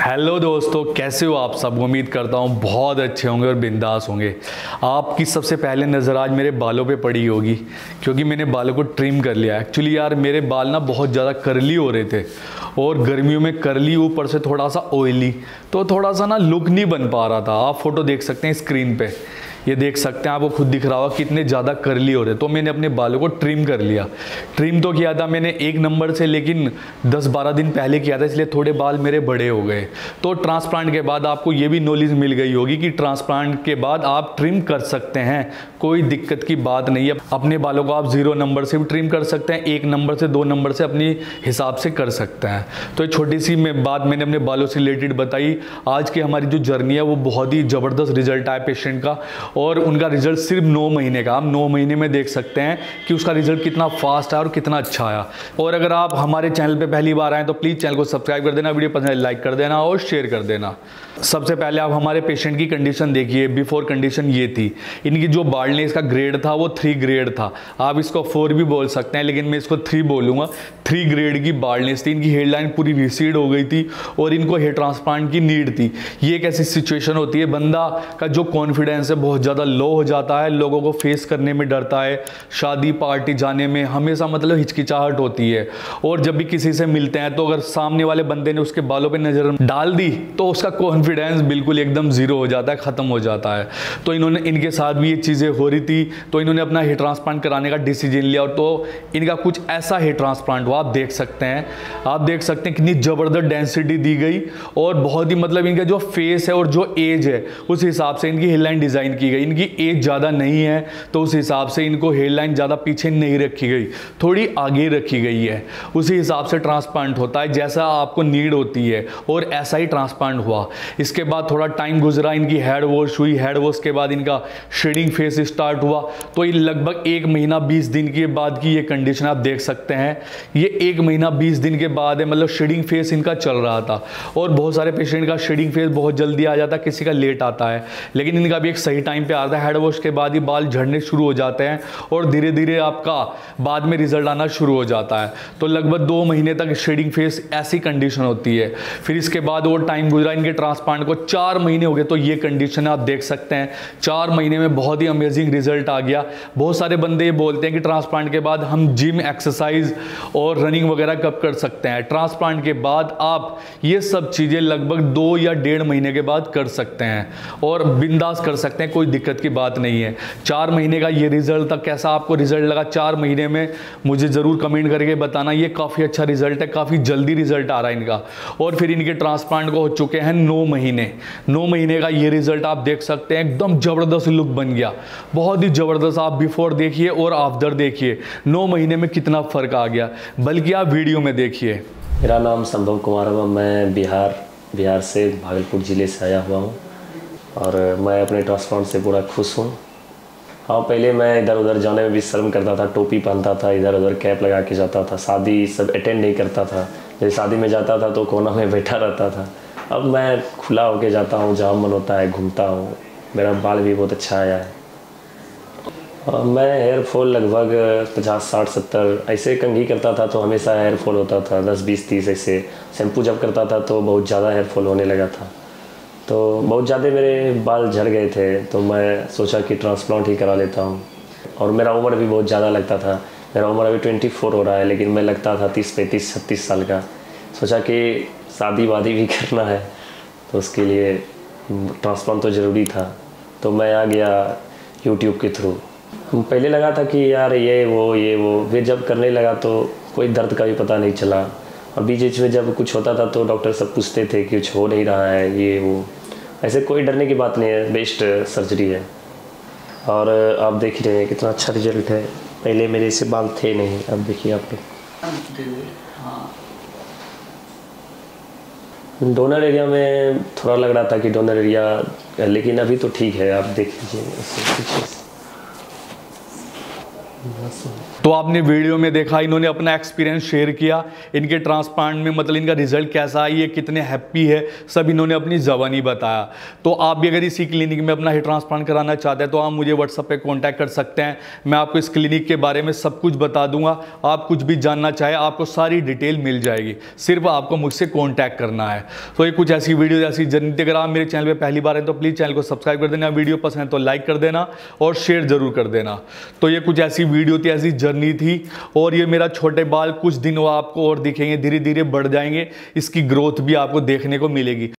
Hello दोस्तों, कैसे हो आप सब? उम्मीद करता हूँ बहुत अच्छे होंगे और बिंदास होंगे। आपकी सबसे पहले नज़र आज मेरे बालों पे पड़ी होगी, क्योंकि मैंने बालों को ट्रिम कर लिया। एक्चुअली यार, मेरे बाल ना बहुत ज़्यादा करली हो रहे थे, और गर्मियों में करली ऊपर से थोड़ा सा ऑयली तो थोड़ा सा ना लुक नहीं बन पा रहा था। आप फ़ोटो देख सकते हैं स्क्रीन पर ये देख सकते हैं आपको खुद दिख रहा होगा, कितने ज़्यादा करली हो रहे तो मैंने अपने बालों को ट्रिम कर लिया। ट्रिम तो किया था मैंने एक नंबर से, लेकिन 10-12 दिन पहले किया था, इसलिए थोड़े बाल मेरे बड़े हो गए। तो ट्रांसप्लांट के बाद आपको ये भी नॉलेज मिल गई होगी कि ट्रांसप्लांट के बाद आप ट्रिम कर सकते हैं। कोई दिक्कत की बात नहीं है। अपने बालों को आप ज़ीरो नंबर से भी ट्रिम कर सकते हैं, एक नंबर से दो नंबर से अपनी हिसाब से कर सकते हैं। तो एक छोटी सी मैं बात मैंने अपने बालों से रिलेटेड बताई। आज की हमारी जो जर्नी है, वो बहुत ही ज़बरदस्त रिज़ल्ट आया पेशेंट का। और उनका रिज़ल्ट सिर्फ़ नौ महीने का। आप नौ महीने में देख सकते हैं कि उसका रिज़ल्ट कितना फास्ट आया और कितना अच्छा आया। और अगर आप हमारे चैनल पर पहली बार आए तो प्लीज़ चैनल को सब्सक्राइब कर देना वीडियो पसंद लाइक कर देना और शेयर कर देना। सबसे पहले आप हमारे पेशेंट की कंडीशन देखिए बिफोर कंडीशन ये थी। इनकी जो बार्डनेस का ग्रेड था, वो थ्री ग्रेड था। आप इसको फोर भी बोल सकते हैं, लेकिन मैं इसको थ्री बोलूँगा। थ्री ग्रेड की बार्डनेस थी इनकी हेडलाइन पूरी रिसीड हो गई थी और इनको हेयर ट्रांसप्लांट की नीड थी। ये एक ऐसी सिचुएशन होती है, बंदा का जो कॉन्फिडेंस है, बहुत ज़्यादा लो हो जाता है, लोगों को फेस करने में डरता है, शादी पार्टी जाने में हमेशा मतलब हिचकिचाहट होती है। और जब भी किसी से मिलते हैं तो अगर सामने वाले बंदे ने उसके बालों पर नज़र डाल दी तो उसका कॉन्फिडेंस बिल्कुल एकदम ज़ीरो हो जाता है, ख़त्म हो जाता है। तो इन्होंने, इनके साथ भी ये चीज़ें हो रही थी तो इन्होंने अपना हेयर ट्रांसप्लांट कराने का डिसीज़न लिया। और तो इनका कुछ ऐसा हेयर ट्रांसप्लांट हुआ, आप देख सकते हैं। आप देख सकते हैं कितनी ज़बरदस्त डेंसिटी दी गई, और बहुत ही मतलब इनका जो फेस है और जो एज है, उस हिसाब से इनकी हेयरलाइन डिज़ाइन की गई। इनकी एज ज़्यादा नहीं है तो उस हिसाब से इनको हेयरलाइन ज़्यादा पीछे नहीं रखी गई। थोड़ी आगे रखी गई है। उसी हिसाब से ट्रांसप्लांट होता है, जैसा आपको नीड होती है, और ऐसा ही ट्रांसप्लांट हुआ। इसके बाद थोड़ा टाइम गुजरा, इनकी हेड वॉश हुई। हेड वॉश के बाद इनका शेडिंग फेस स्टार्ट हुआ। तो ये लगभग एक महीना बीस दिन के बाद की ये कंडीशन आप देख सकते हैं। ये एक महीना बीस दिन के बाद है मतलब शेडिंग फेस इनका चल रहा था। और बहुत सारे पेशेंट का शेडिंग फेस बहुत जल्दी आ जाता, किसी का लेट आता है। लेकिन इनका भी एक सही टाइम पे आता है हेड वॉश के बाद ही बाल झड़ने शुरू हो जाते हैं और धीरे धीरे आपका बाद में रिज़ल्ट आना शुरू हो जाता है। तो लगभग दो महीने तक शेडिंग फेस ऐसी कंडीशन होती है। फिर इसके बाद और टाइम गुजरा, इनके ट्रांसप्लांट को चार महीने हो गए तो ये कंडीशन आप देख सकते हैं। चार महीने में बहुत ही अमेजिंग रिज़ल्ट आ गया। बहुत सारे बंदे ये बोलते हैं कि ट्रांसप्लांट के बाद हम जिम एक्सरसाइज और रनिंग वगैरह कब कर सकते हैं? ट्रांसप्लांट के बाद आप ये सब चीज़ें लगभग दो या डेढ़ महीने के बाद कर सकते हैं और बिंदास कर सकते हैं। कोई दिक्कत की बात नहीं है। चार महीने का ये रिज़ल्ट था कैसा आपको रिज़ल्ट लगा? चार महीने में मुझे ज़रूर कमेंट करके बताना। ये काफ़ी अच्छा रिज़ल्ट है, काफ़ी जल्दी रिज़ल्ट आ रहा है इनका। और फिर इनके ट्रांसप्लांट को हो चुके हैं नौ महीने। नौ महीने का ये रिज़ल्ट आप देख सकते हैं, एकदम ज़बरदस्त लुक बन गया। बहुत ही ज़बरदस्त आप बिफोर देखिए और आफ्टर देखिए। नौ महीने में कितना फ़र्क आ गया। बल्कि आप वीडियो में देखिए। मेरा नाम संभव कुमार हुआ मैं बिहार बिहार से भागलपुर ज़िले से आया हुआ हूँ। और मैं अपने ट्रांसप्लांट से पूरा खुश हूँ। हाँ पहले मैं इधर उधर जाने में भी शर्म करता था, टोपी पहनता था इधर उधर कैप लगा के जाता था, शादी सब अटेंड नहीं करता था। जैसे शादी में जाता था तो कोना में बैठा रहता था। अब मैं खुला होके जाता हूँ, जहाँ मन होता है घूमता हूँ। मेरा बाल भी बहुत अच्छा आया है। मैं हेयर फॉल लगभग पचास, साठ, सत्तर, ऐसे कंघी करता था तो हमेशा हेयर फॉल होता था। दस, बीस, तीस ऐसे। शैम्पू जब करता था तो बहुत ज़्यादा हेयर फॉल होने लगा था। तो बहुत ज़्यादा मेरे बाल झड़ गए थे तो मैं सोचा कि ट्रांसप्लांट ही करा लेता हूँ। और मेरा उम्र भी बहुत ज़्यादा लगता था। मेरा उम्र अभी ट्वेंटी फोर हो रहा है, लेकिन मैं लगता था तीस पैंतीस छत्तीस साल का। सोचा कि शादी वादी भी करना है तो उसके लिए ट्रांसप्लांट तो ज़रूरी था। तो मैं आ गया यूट्यूब के थ्रू। पहले लगा था कि यार ये, वो ये, वो, फिर जब करने लगा तो कोई दर्द का भी पता नहीं चला। और बीच बीच में जब कुछ होता था तो डॉक्टर सब पूछते थे कि कुछ हो नहीं रहा है, ये, वो। ऐसे कोई डरने की बात नहीं है, बेस्ट सर्जरी है। और आप देख ही रहे हैं कितना अच्छा रिज़ल्ट है। पहले मेरे ऐसे बाल थे नहीं, अब देखिए आप लोग। डोनर एरिया में थोड़ा लग रहा था कि डोनर एरिया, लेकिन अभी तो ठीक है, आप देख लीजिए। तो आपने वीडियो में देखा, इन्होंने अपना एक्सपीरियंस शेयर किया। इनके ट्रांसप्लांट में मतलब इनका रिज़ल्ट कैसा है, ये कितने हैप्पी है, सब इन्होंने अपनी जबानी बताया। तो आप भी अगर इसी क्लिनिक में अपना हेयर ट्रांसप्लांट कराना चाहते हैं तो आप मुझे व्हाट्सअप पे कांटेक्ट कर सकते हैं। मैं आपको इस क्लिनिक के बारे में सब कुछ बता दूँगा। आप कुछ भी जानना चाहे, आपको सारी डिटेल मिल जाएगी। सिर्फ़ आपको मुझसे कॉन्टैक्ट करना है। तो ये कुछ ऐसी वीडियो ऐसी जर्नी अगर आप मेरे चैनल पर पहली बार हैं तो प्लीज़ चैनल को सब्सक्राइब कर देना। वीडियो पसंद है तो लाइक कर देना और शेयर ज़रूर कर देना। तो ये कुछ ऐसी वीडियो थी, ऐसी जर्नी थी और ये मेरा छोटे बाल कुछ दिनों आपको और दिखेंगे धीरे धीरे बढ़ जाएँगे, इसकी ग्रोथ भी आपको देखने को मिलेगी।